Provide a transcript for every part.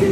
Deus.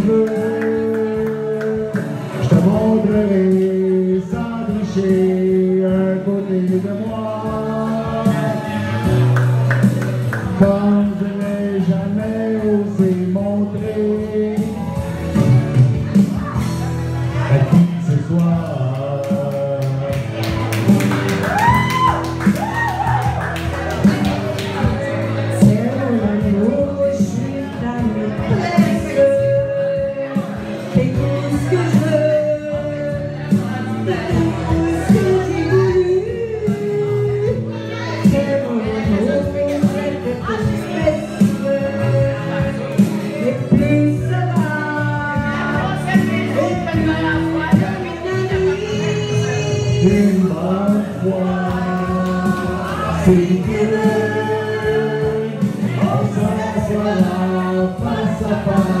Seguirei, ouça essa passo